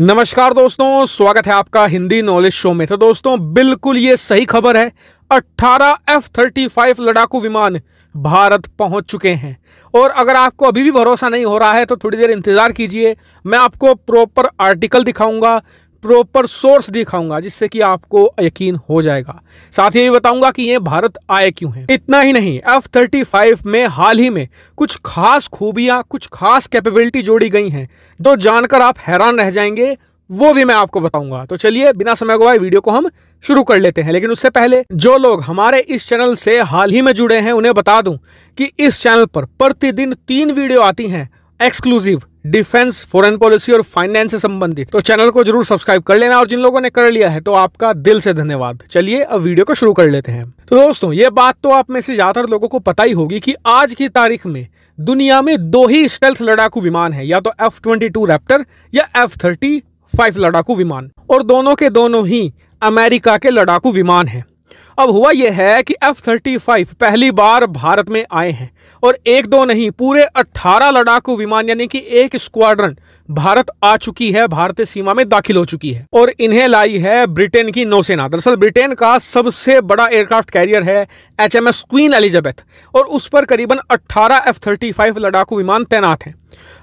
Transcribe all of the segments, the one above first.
नमस्कार दोस्तों, स्वागत है आपका हिंदी नॉलेज शो में। तो दोस्तों, बिल्कुल ये सही खबर है 18 एफ़ थर्टी फाइव लड़ाकू विमान भारत पहुँच चुके हैं। और अगर आपको अभी भी भरोसा नहीं हो रहा है तो थोड़ी देर इंतज़ार कीजिए, मैं आपको प्रॉपर आर्टिकल दिखाऊँगा प्रॉपर सोर्स दिखाऊँगा, जिससे कि आपको यकीन हो जाएगा। साथ ही बताऊँगा कि ये भारत आए क्यों हैं। इतना ही नहीं एफ़ थर्टी फाइव में हाल ही में कुछ खास खूबियाँ, कुछ खास कैपेबिलिटी जोड़ी गई हैं। जो जानकर आप हैरान रह जाएँगे, वो भी मैं आपको बताऊँगा। तो चलिए, बिना समय गवाए वीडियो को हम शुरू कर लेते हैं। लेकिन उससे पहले, जो लोग हमारे इस चैनल से हाल ही में जुड़े हैं, उन्हें बता दूँ कि इस चैनल पर प्रतिदिन तीन वीडियो आती हैं एक्सक्लूसिव डिफेंस फॉरेन पॉलिसी और फाइनेंस से संबंधित। तो चैनल को ज़रूर सब्सक्राइब कर लेना और जिन लोगों ने कर लिया है तो आपका दिल से धन्यवाद। चलिए अब वीडियो को शुरू कर लेते हैं। तो दोस्तों, ये बात तो आप में से ज़्यादातर लोगों को पता ही होगी कि आज की तारीख में दुनिया में दो ही स्टेल्थ लड़ाकू विमान है, या तो एफ़ ट्वेंटी टू रैप्टर या एफ़ थर्टी फाइव लड़ाकू विमान। और दोनों के दोनों ही अमेरिका के लड़ाकू विमान हैं। अब हुआ यह है कि एफ़ थर्टी फाइव पहली बार भारत में आए हैं और एक दो नहीं, पूरे अट्ठारह लड़ाकू विमान, यानी कि एक स्क्वाड्रन भारत आ चुकी है, भारतीय सीमा में दाखिल हो चुकी है और इन्हें लाई है ब्रिटेन की नौसेना। दरअसल ब्रिटेन का सबसे बड़ा एयरक्राफ्ट कैरियर है H M S Queen Elizabeth और उस पर करीबन 18 एफ़ थर्टी फाइव लड़ाकू विमान तैनात हैं।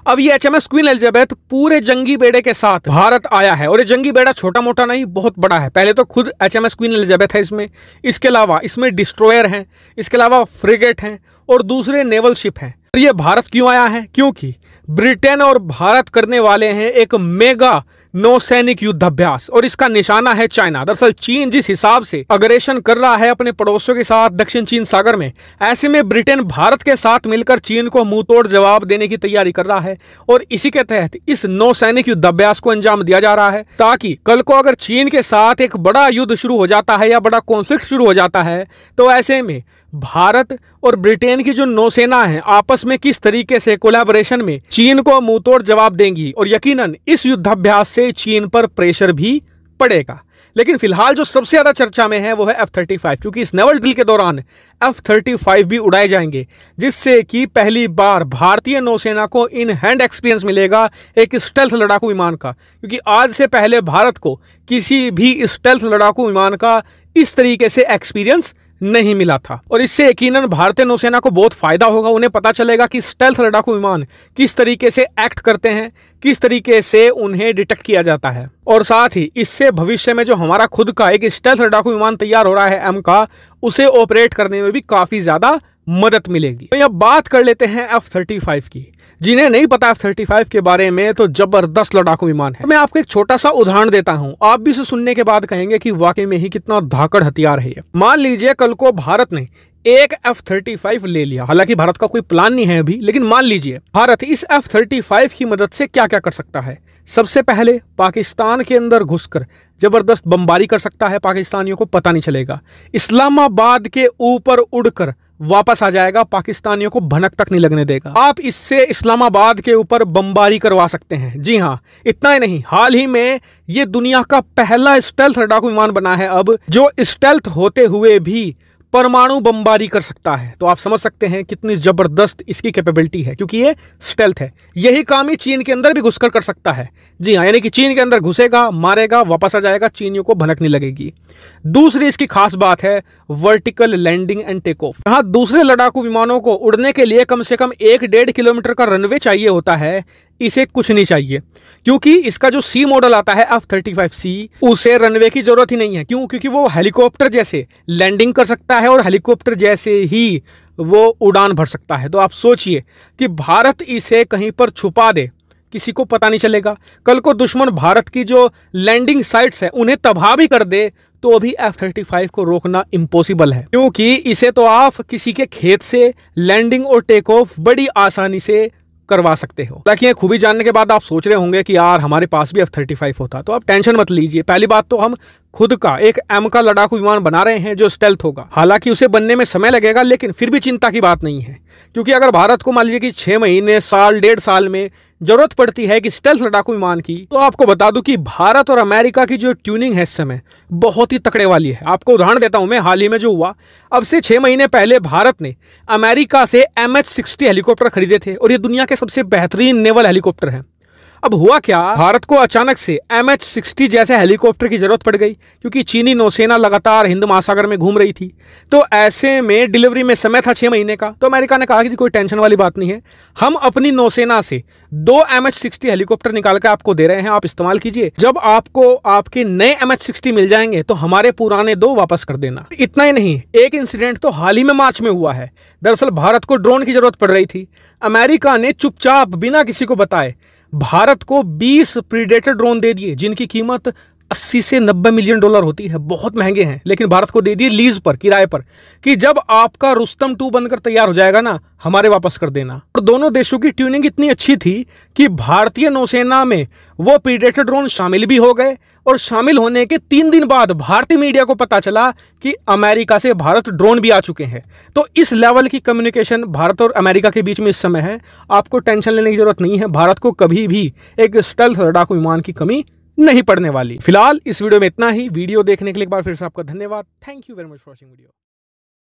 अब ये H M S Queen Elizabeth पूरे जंगी बेड़े के साथ भारत आया है और ये जंगी बेड़ा छोटा मोटा नहीं, बहुत बड़ा है। पहले तो खुद H M S Queen Elizabeth है इसमें। इसके अलावा इसमें डिस्ट्रॉयर हैं, इसके अलावा फ्रिगेट हैं और दूसरे नेवल शिप हैं। ये भारत क्यों आया है? क्योंकि ब्रिटेन और भारत करने वाले हैं एक मेगा नौसैनिक युद्धाभ्यास, और इसका निशाना है चाइना। दरअसल चीन जिस हिसाब से अग्रेशन कर रहा है अपने पड़ोसियों के साथ दक्षिण चीन सागर में, ऐसे में ब्रिटेन भारत के साथ मिलकर चीन को मुँह तोड़ जवाब देने की तैयारी कर रहा है, और इसी के तहत इस नौसैनिक युद्धाभ्यास को अंजाम दिया जा रहा है, ताकि कल को अगर चीन के साथ एक बड़ा युद्ध शुरू हो जाता है या बड़ा कॉन्फ्लिक्ट शुरू हो जाता है तो ऐसे में भारत और ब्रिटेन की जो नौसेना है, आपस में किस तरीके से कोलैबोरेशन में, चीन को मुंहतोड़ जवाब देंगी और यकीनन इस युद्धाभ्यास से चीन पर प्रेशर भी पड़ेगा। लेकिन फ़िलहाल जो सबसे ज़्यादा चर्चा में है वो है एफ़ थर्टी फाइव क्योंकि इस नेवल ड्रिल के दौरान एफ़ थर्टी फाइव भी उड़ाए जाएँगे, जिससे कि पहली बार भारतीय नौसेना को इन हैंड एक्सपीरियंस मिलेगा एक स्टेल्थ लड़ाकू विमान का, क्योंकि आज से पहले भारत को किसी भी स्टेल्थ लड़ाकू विमान का इस तरीके से एक्सपीरियंस नहीं मिला था। और इससे यकीनन भारतीय नौसेना को बहुत फ़ायदा होगा। उन्हें पता चलेगा कि स्टेल्थ लड़ाकू विमान किस तरीके से एक्ट करते हैं, किस तरीके से उन्हें डिटेक्ट किया जाता है। और साथ ही इससे भविष्य में जो हमारा खुद का एक स्टेल्थ लड़ाकू विमान तैयार हो रहा है एम का, उसे ऑपरेट करने में भी काफ़ी ज़्यादा मदद मिलेगी। तो अब बात कर लेते हैं एफ़ थर्टी फाइव की। जिन्हें नहीं पता एफ़ थर्टी फाइव के बारे में तो ज़बरदस्त लड़ाकू विमान है। मैं आपको एक छोटा सा उदाहरण देता हूँ। आप भी इसे सुनने के बाद कहेंगे कि वाकई में ही कितना धाकड़ हथियार है मान लीजिए कल को भारत ने एक एफ़ थर्टी फाइव ले लिया। हालाँकि भारत का कोई प्लान नहीं है अभी, लेकिन मान लीजिए, भारत इस एफ़ थर्टी फाइव की मदद से क्या क्या कर सकता है? सबसे पहले पाकिस्तान के अंदर घुसकर ज़बरदस्त बमबारी कर सकता है पाकिस्तानियों को पता नहीं चलेगा। इस्लामाबाद के ऊपर उड़कर वापस आ जाएगा, पाकिस्तानियों को भनक तक नहीं लगने देगा। आप इससे इस्लामाबाद के ऊपर बमबारी करवा सकते हैं। जी हाँ इतना ही नहीं, हाल ही में ये दुनिया का पहला स्टेल्थ लड़ाकू विमान बना है अब, जो स्टेल्थ होते हुए भी परमाणु बमबारी कर सकता है। तो आप समझ सकते हैं कितनी ज़बरदस्त इसकी कैपेबिलिटी है, क्योंकि ये स्टेल्थ है। यही काम ही चीन के अंदर भी घुसकर कर सकता है। जी हाँ यानी कि चीन के अंदर घुसेगा, मारेगा, वापस आ जाएगा, चीनियों को भनक नहीं लगेगी। दूसरी इसकी खास बात है vertical landing and take off यहाँ दूसरे लड़ाकू विमानों को उड़ने के लिए कम से कम एक डेढ़ किलोमीटर का रनवे चाहिए होता है। इसे कुछ नहीं चाहिए। क्योंकि इसका जो सी मॉडल आता है एफ़ थर्टी फाइव सी उसे रनवे की ज़रूरत ही नहीं है। क्यों? क्योंकि वो हेलीकॉप्टर जैसे लैंडिंग कर सकता है और हेलीकॉप्टर जैसे ही वो उड़ान भर सकता है। तो आप सोचिए कि भारत इसे कहीं पर छुपा दे, किसी को पता नहीं चलेगा। कल को दुश्मन भारत की जो लैंडिंग साइट्स है, उन्हें तबाह भी कर दे तो अभी एफ़ थर्टी फाइव को रोकना इम्पॉसिबल है। क्योंकि इसे तो आप किसी के खेत से लैंडिंग और टेक ऑफ़ बड़ी आसानी से करवा सकते हो। ताकि ये खूबी जानने के बाद आप सोच रहे होंगे कि यार, हमारे पास भी एफ़ थर्टी फाइव होता तो आप टेंशन मत लीजिए। पहली बात तो हम खुद का, एक एम का लड़ाकू विमान बना रहे हैं जो स्टेल्थ होगा। हालाँकि उसे बनने में समय लगेगा, लेकिन फिर भी चिंता की बात नहीं है। क्योंकि अगर भारत को मान लीजिए कि छह महीने, साल, डेढ़ साल में ज़रूरत पड़ती है कि स्टेल्थ लड़ाकू विमान की तो आपको बता दूँ कि भारत और अमेरिका की जो ट्यूनिंग है इस समय, बहुत ही तकड़े वाली है। आपको उदाहरण देता हूँ मैं, हाल ही में जो हुआ, अब से छह महीने पहले भारत ने अमेरिका से एम एच हेलीकॉप्टर खरीदे थे, और ये दुनिया के सबसे बेहतरीन नेवल हेलीकॉप्टर हैं। अब हुआ क्या? भारत को अचानक से एम एच सिक्सटी जैसे हेलीकॉप्टर की ज़रूरत पड़ गई, क्योंकि चीनी नौसेना लगातार हिंद महासागर में घूम रही थी। तो ऐसे में डिलीवरी में समय था छह महीने का। तो अमेरिका ने कहा कि कोई टेंशन वाली बात नहीं है। हम अपनी नौसेना से दो एम एच सिक्सटी हेलीकॉप्टर निकाल कर आपको दे रहे हैं, आप इस्तेमाल कीजिए। जब आपको आपके नए एम एच सिक्सटी मिल जाएँगे तो हमारे पुराने दो वापस कर देना। इतना ही नहीं, एक इंसिडेंट तो हाल ही में मार्च में हुआ है। दरअसल भारत को ड्रोन की ज़रूरत पड़ रही थी। अमेरिका ने चुपचाप बिना किसी को बताए भारत को 20 प्रीडेटर ड्रोन दे दिए जिनकी कीमत 80 से 90 मिलियन डॉलर होती है, बहुत महँगे हैं। लेकिन भारत को दे दिए लीज पर, किराए पर, कि जब आपका रुस्तम टू बनकर तैयार हो जाएगा ना, हमारे वापस कर देना। और दोनों देशों की ट्यूनिंग इतनी अच्छी थी कि भारतीय नौसेना में वो प्रीडेटर ड्रोन शामिल भी हो गए, और शामिल होने के तीन दिन बाद भारतीय मीडिया को पता चला कि अमेरिका से भारत ड्रोन भी आ चुके हैं। तो इस लेवल की कम्युनिकेशन भारत और अमेरिका के बीच में इस समय है। आपको टेंशन लेने की ज़रूरत नहीं है। भारत को कभी भी एक स्टेल्थ लड़ाकू विमान की कमी नहीं पड़ने वाली। फ़िलहाल इस वीडियो में इतना ही। वीडियो देखने के लिए एक बार फिर से आपका धन्यवाद। Thank you very much for watching video